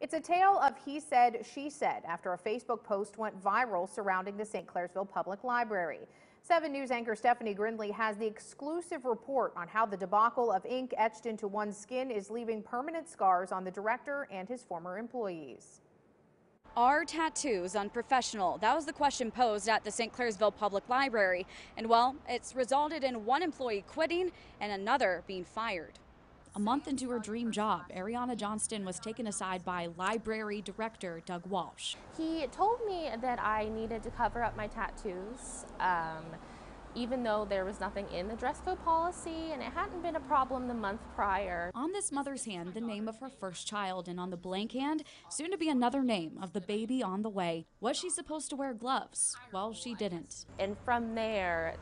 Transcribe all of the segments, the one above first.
It's a tale of he said, she said after a Facebook post went viral surrounding the St. Clairsville Public Library. 7 News anchor Stephanie Grindley has the exclusive report on how the debacle of ink etched into one's skin is leaving permanent scars on the director and his former employees. Are tattoos unprofessional? That was the question posed at the St. Clairsville Public Library. And well, it's resulted in one employee quitting and another being fired. A month into her dream job, Ariana Johnston was taken aside by library director Doug Walsh. He told me that I needed to cover up my tattoos. Um, even though there was nothing in the dress code policy and it hadn't been a problem the month prior. On this mother's hand, the name of her first child, and on the blank hand, soon to be another name of the baby on the way. Was she supposed to wear gloves? Well, she didn't. And from there,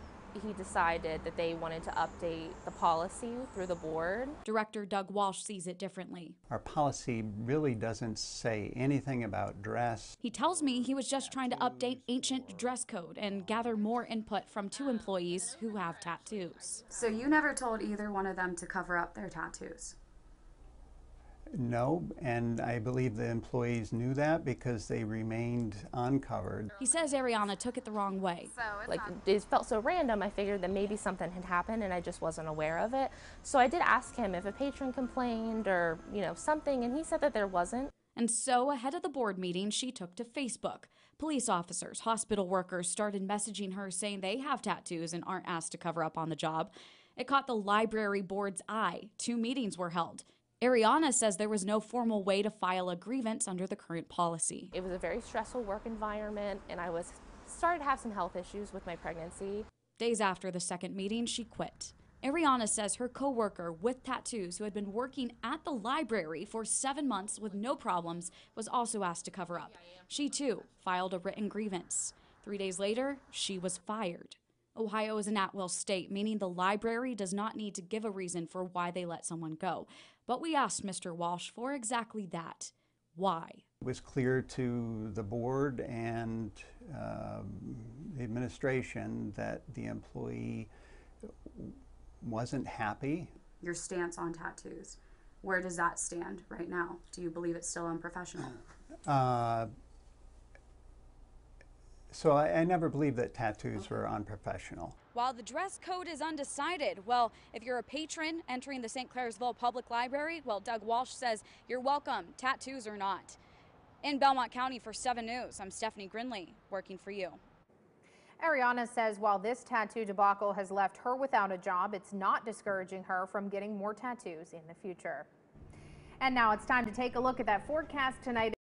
he decided that they wanted to update the policy through the board. Director Doug Walsh sees it differently. Our policy really doesn't say anything about dress. He tells me he was just trying to update ancient dress code and gather more input from two employees who have tattoos. So you never told either one of them to cover up their tattoos? No, and I believe the employees knew that because they remained uncovered. He says Ariana took it the wrong way. So like it felt so random, I figured that maybe something had happened and I just wasn't aware of it. So I did ask him if a patron complained or, you know, something, and he said that there wasn't. And so, ahead of the board meeting, she took to Facebook. Police officers, hospital workers started messaging her saying they have tattoos and aren't asked to cover up on the job. It caught the library board's eye. Two meetings were held. Ariana says there was no formal way to file a grievance under the current policy. It was a very stressful work environment, and I was started to have some health issues with my pregnancy. Days after the second meeting, she quit. Ariana says her coworker with tattoos who had been working at the library for seven months with no problems was also asked to cover up. She too filed a written grievance. Three days later, she was fired. Ohio is an at will state, meaning the library does not need to give a reason for why they let someone go. But we asked Mr. Walsh for exactly that. Why? It was clear to the board and um, the administration that the employee wasn't happy. Your stance on tattoos, where does that stand right now? Do you believe it's still unprofessional? Uh, so I, I, never believed that tattoos were unprofessional. While the dress code is undecided, well, if you're a patron entering the St. Clairsville Public Library, well, Doug Walsh says you're welcome, tattoos or not. In Belmont County for 7 News, I'm Stephanie Grindley, working for you. Ariana says while this tattoo debacle has left her without a job, it's not discouraging her from getting more tattoos in the future. And now it's time to take a look at that forecast tonight.